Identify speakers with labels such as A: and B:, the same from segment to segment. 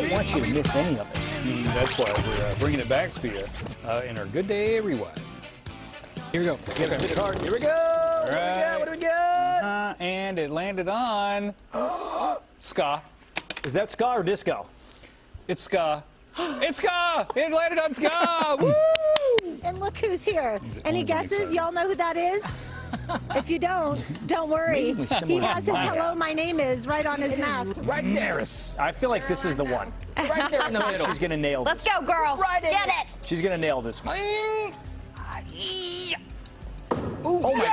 A: don't want you to miss any of it.
B: Mm, that's why we're uh, bringing it back to you uh, in our Good Day Rewind. Here we go.
A: Get
B: Okay.
A: the card. Here we go. What do we got? What do we got?
B: Uh, and it landed on ska.
A: Is that ska or disco?
B: It's ska. It's ska. It landed on ska. Woo!
C: And look who's here. Any guesses? Y'all know who that is? If you don't, don't worry. He has his hello, my name is right on his mask. Mm.
B: Right there.
A: I feel like this is the one.
B: Right there in the middle.
A: She's gonna nail this.
D: Let's go, girl.
B: Right in
D: Get
B: it.
D: it.
A: She's gonna nail this one.
B: Oh my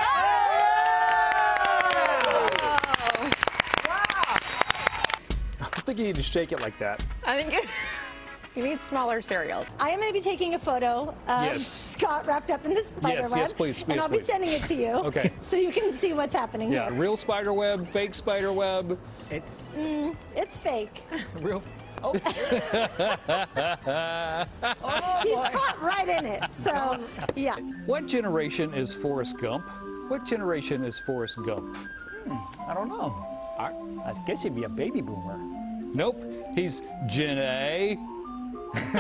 A: I don't think you need to shake it like that.
D: I think you, you need smaller cereals.
C: I am going to be taking a photo of
B: Yes.
C: Scott wrapped up in the spider
B: Yes,
C: web.
B: yes, please,
C: And I'll be sending it to you.
B: Okay.
C: So you can see what's happening
B: Yeah,
C: here.
B: real spider web, fake spider web.
A: It's mm,
C: It's fake.
B: Real. Oh.
C: oh he's caught right in it. So, yeah.
B: What generation is Forrest Gump? What generation is Forrest Gump?
A: Hmm, I don't know. I, I guess he'd be a baby boomer.
B: Nope. He's Gen A.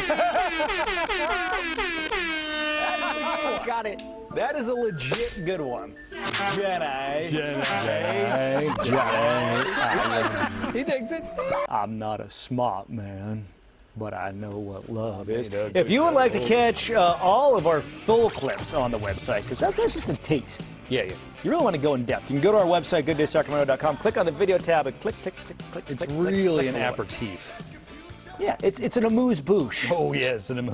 D: Got it.
A: That is a legit good one. Jenny.
B: Gen A. Gen He digs it.
A: I'm not a smart man, but I know what love is. If you would like to catch uh, all of our full clips on the website, because that's, that's just a taste.
B: Yeah, yeah.
A: You really want to go in depth. You can go to our website, gooddaysacramento.com, click on the video tab, and click, click, click, click.
B: It's
A: click, click,
B: really
A: click
B: an
A: away.
B: aperitif.
A: Yeah, it's, it's an amuse bouche.
B: Oh, yes, an emotion.